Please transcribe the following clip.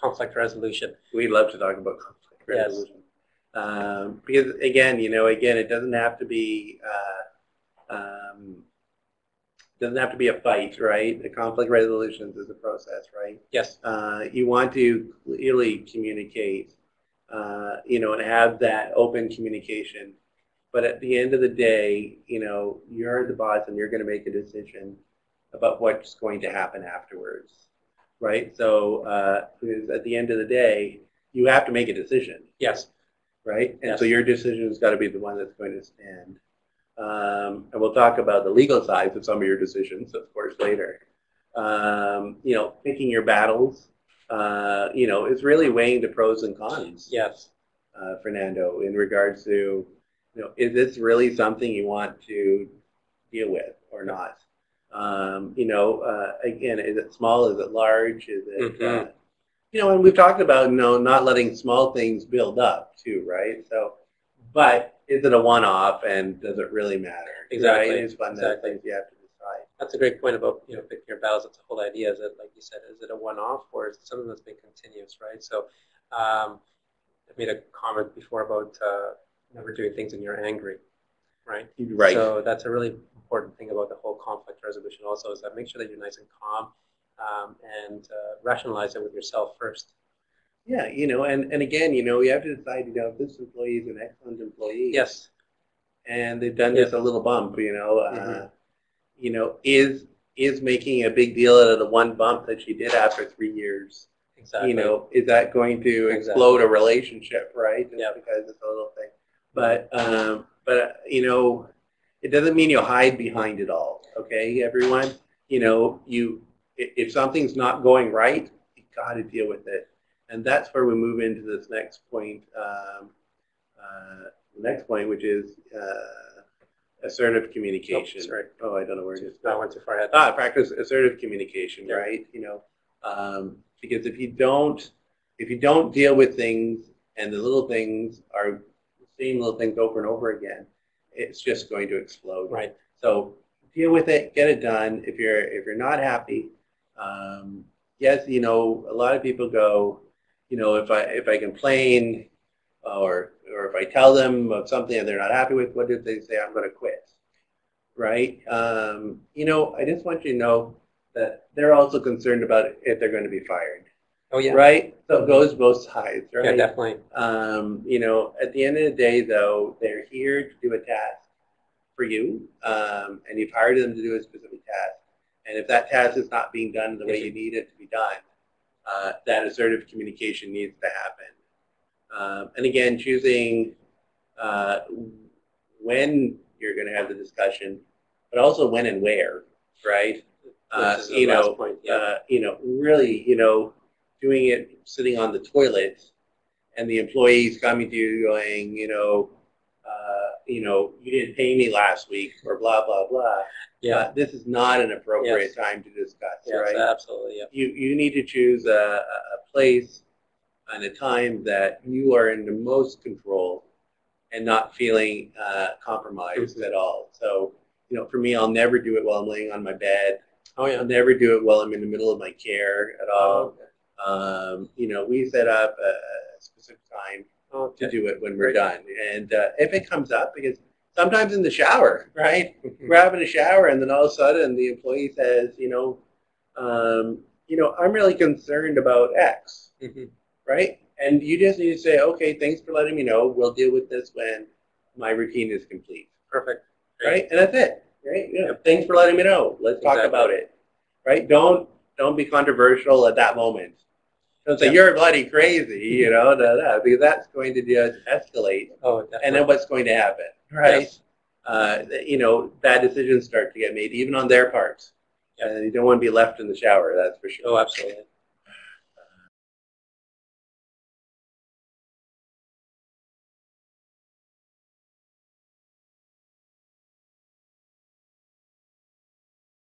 conflict resolution. We love to talk about conflict Yes. resolution. Um, because again, you know, again, it doesn't have to be, uh, um, doesn't have to be a fight, right? The conflict resolutions is a process, right? Yes. Uh, you want to clearly communicate, uh, you know, and have that open communication. But at the end of the day, you know, you're the boss and you're going to make a decision about what's going to happen afterwards, right? So, uh, because at the end of the day, you have to make a decision, Yes. right? And so your decision's got to be the one that's going to stand. Um, and we'll talk about the legal sides of some of your decisions, of course, later. Um, you know, picking your battles, uh, you know, is really weighing the pros and cons, Yes. uh, Fernando, in regards to, you know, is this really something you want to deal with or not? Um, you know, uh, again, is it small? Is it large? Is it, uh, Mhm. you know, and we've talked about, you know, not letting small things build up too, right? So, but is it a one-off and does it really matter? Exactly, Right? It's one exactly. things you have to decide. That's a great point about you know picking your battles. That's the whole idea. Is that, like you said? Is it a one-off or is it something that's been continuous? Right. So, um, I made a comment before about uh, never doing things when you're angry. Right. Right. So that's a really important thing about the whole conflict resolution. Also, is that make sure that you're nice and calm um, and uh, rationalize it with yourself first. Yeah, you know, and, and again, you know, you have to decide, you know, if this employee is an excellent employee. Yes. And they've done this a little bump, you know, uh, Mhm. you know, is is making a big deal out of the one bump that she did after three years. Exactly. You know, is that going to Exactly. explode a relationship, right? Just Yeah. because it's a little thing. But um, but uh, you know, it doesn't mean you hide behind it all. Okay, everyone. You know, you if something's not going right, you got to deal with it. And that's where we move into this next point. Um, uh, next point, which is uh, assertive communication. Oh, sorry. Oh, I don't know where it is. I went too far ahead. Ah, practice assertive communication, Yeah. right? You know, um, because if you don't, if you don't deal with things and the little things are the same little things over and over again, it's just going to explode. Right. So deal with it, get it done. If you're if you're not happy, um, yes, you know, a lot of people go, you know, if I if I complain or or if I tell them of something that they're not happy with, what did they say? I'm going to quit. Right? Um, you know, I just want you to know that they're also concerned about if they're going to be fired. Oh yeah. Right? So it goes both sides, right? Yeah, definitely. Um, you know, at the end of the day, though, they're here to do a task for you, um, and you've hired them to do a specific task. And if that task is not being done the way you need it to be done, uh, that assertive communication needs to happen. Um, and again, choosing uh, when you're going to have the discussion, but also when and where, right? Uh, Which is the you know, point, yeah. uh, you know, really, you know, doing it sitting on the toilet, and the employees coming to you going, you know, uh, you know, you didn't pay me last week, or blah blah blah. Yeah. Uh, this is not an appropriate time to discuss, Yes, right? absolutely. Yeah. You you need to choose a, a place and a time that you are in the most control and not feeling uh, compromised Mhm. at all. So, you know, for me, I'll never do it while I'm laying on my bed. Oh yeah. I'll never do it while I'm in the middle of my care at all. okay. Um, you know, we set up a, a specific time Oh, to do it when we're Great. done. And uh, if it comes up, because sometimes in the shower, right? Mhm. We're having a shower, and then all of a sudden the employee says, you know, um, you know, I'm really concerned about X, Mhm. right? And you just need to say, okay, thanks for letting me know. We'll deal with this when my routine is complete, Perfect. right? And that's it, right? Yeah. Thanks for letting me know. Let's talk about it, right? Don't don't be controversial at that moment. Don't say you're bloody crazy, you know, da, da, because that's going to just escalate Oh, definitely. and then what's going to happen, right? Yes. Uh, you know, bad decisions start to get made, even on their part. And you don't want to be left in the shower, that's for sure. Oh, absolutely.